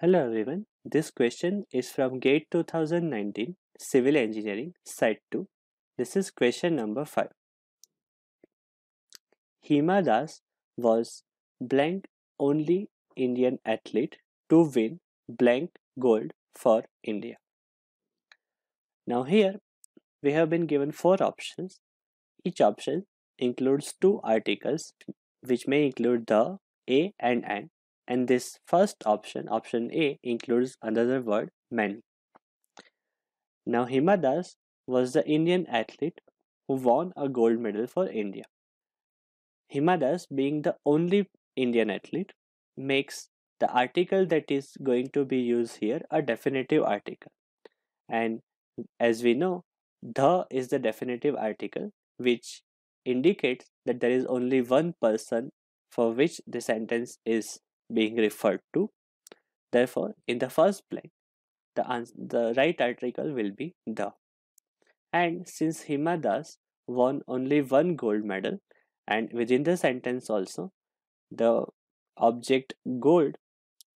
Hello everyone, this question is from GATE 2019 Civil Engineering Set 2. This is question number 5. Hima Das was blank only Indian athlete to win blank gold for India. Now here we have been given four options. Each option includes two articles which may include the, a and an and this first option, option A includes another word many. Now Hima Das was the Indian athlete who won a gold medal for India. Hima Das being the only Indian athlete makes the article that is going to be used here a definitive article and as we know the is the definitive article which indicates that there is only one person for which the sentence is being referred to therefore in the first blank the answer, the right article will be the and since Hima Das won only one gold medal and within the sentence also the object gold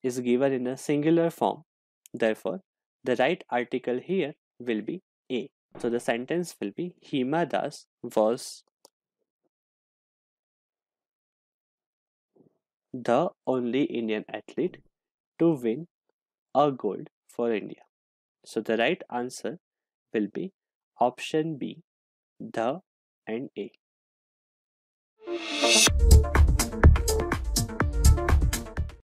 is given in a singular form. Therefore, the right article here will be A. So the sentence will be Hima Das was the only Indian athlete to win a gold for India. So the right answer will be option B, the and A.